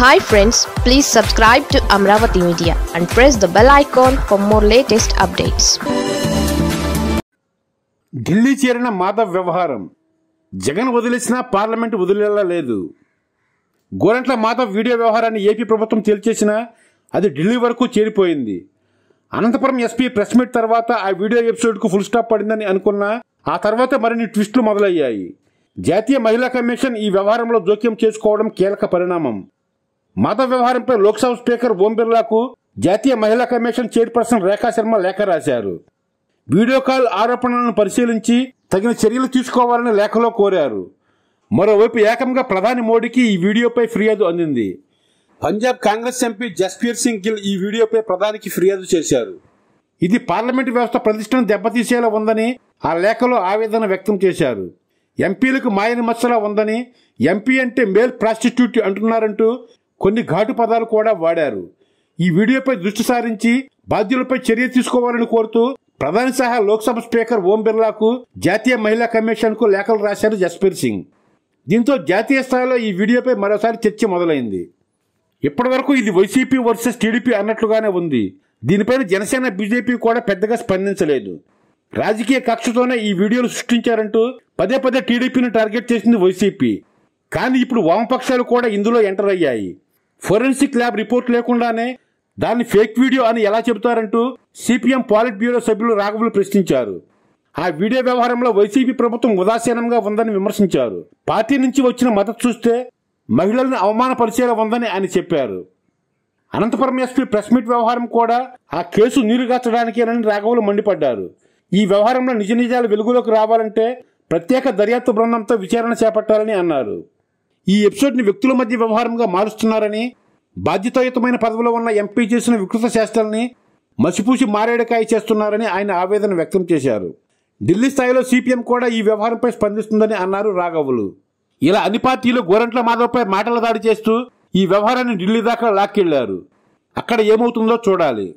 Hi friends please subscribe to Amaravati media and press the bell icon for more latest updates Delhi చేరిన మాధవ్ వ్యవహారం. జగన్ వదిలేసినా parliament వదిలేలా లేదు. Gorantla Madhav video వ్యవహారాన్ని AP ప్రభుత్వం తేల్చేసినా అది ఢిల్లీ వరకు చేరిపోయింది. అనంతపురం ఎస్పీ ప్రెస్ మీట్ తర్వాత ఆ వీడియో ఎపిసోడ్కు ఫుల్ స్టాప్ పడిందని అనుకున్నా ఆ తర్వాత మరిన్ని ట్విస్టులు మొదలయ్యాయి. జాతీయ మహిళా కమిషన్ ఈ వ్యవహారంలో జోక్యం చేసుకోవడం కీలక పరిణామం. మత వ్యవహారంపై లోక్సభ స్పీకర్ ఓం బిర్లాకు జాతీయ మహిళా కమిషన్ చైర్పర్సన్ రేఖా శర్మ లేఖ రాశారు. వీడియో కాల్ ఆరోపణలను పరిశీలించి తగిన చర్యలు తీసుకోవాలని లేఖలో కోరారు. మరోవైపు ఏకంగా ప్రధాని మోడీకి ఈ వీడియోపై ఫిర్యాదు అందింది. పంజాబ్ కాంగ్రెస్ ఎంపీ జస్పీర్ సింగ్ గిల్ ఈ వీడియోపై ప్రధానికి ఫిర్యాదు చేశారు. ఇది పార్లమెంటు వ్యవస్థ ప్రతిష్టను దెబ్బతీసేలా ఉందని ఆ లేఖలో ఆవేదన వ్యక్తం చేశారు. ఎంపీలకు మాయని మచ్చలా ఉందని ఎంపీ అంటే మేల్ ప్రాస్టిట్యూట్ అంటున్నారంటూ కొన్ని ఘాటు పదాలు కూడా వాడారు. ఈ వీడియోపై దృష్టి సారించి బాధ్యులపై చర్య తీసుకోవాలని కోరుతూ ప్రధాని సహా లోక్సభ స్పీకర్ ఓం బిర్లాకు జాతీయ మహిళా కమిషన్కు లేఖలు రాశారు జస్పీర్ సింగ్. దీంతో జాతీయ స్థాయిలో ఈ వీడియోపై మరోసారి చర్చ మొదలైంది. ఇప్పటివరకు ఇది వైసీపీ వర్సెస్ టీడీపీ అన్నట్లుగానే ఉంది. దీనిపైన జనసేన బీజేపీ కూడా పెద్దగా స్పందించలేదు. రాజకీయ కక్షతోనే ఈ వీడియోలు సృష్టించారంటూ పదే పదే టీడీపీని టార్గెట్ చేసింది వైసీపీ. కానీ ఇప్పుడు వామపక్షాలు కూడా ఇందులో ఎంటర్ అయ్యాయి. ఫోరెన్సిక్ ల్యాబ్ రిపోర్ట్ లేకుండానే దాన్ని ఫేక్ వీడియో అని ఎలా చెబుతారంటూ సిపిఎం పాలిట్ బ్యూరో సభ్యులు రాఘవులు ప్రశ్నించారు. ఆ వీడియో వ్యవహారంలో వైసీపీ ప్రభుత్వం ఉదాసీనంగా ఉందని విమర్శించారు. పార్టీ నుంచి వచ్చిన మద్దతు చూస్తే మహిళలను అవమానపరిచేలా ఉందని ఆయన చెప్పారు. అనంతపురం ఎస్పీ ప్రెస్ మీట్ వ్యవహారం కూడా ఆ కేసు నీరుగార్చడానికేనని రాఘవులు మండిపడ్డారు. ఈ వ్యవహారంలో నిజ నిజాలు వెలుగులోకి రావాలంటే ప్రత్యేక దర్యాప్తు బృందంతో విచారణ చేపట్టాలని అన్నారు. ఈ ఎపిసోడ్ని వ్యక్తుల మధ్య వ్యవహారంగా మారుస్తున్నారని బాధ్యతాయుతమైన పదవిలో ఉన్న ఎంపీ చేసిన వికృత చేష్టల్ని మసిపూసి మారేడుకాయ చేస్తున్నారని ఆయన ఆవేదన వ్యక్తం చేశారు. ఢిల్లీ స్థాయిలో సిపిఎం కూడా ఈ వ్యవహారంపై స్పందిస్తుందని అన్నారు రాఘవులు. ఇలా అన్ని పార్టీలు గోరంట్ల మాధవ్పై మాటల దాడి చేస్తూ ఈ వ్యవహారాన్ని ఢిల్లీ దాకా లాక్కెళ్ళారు. అక్కడ ఏమవుతుందో చూడాలి.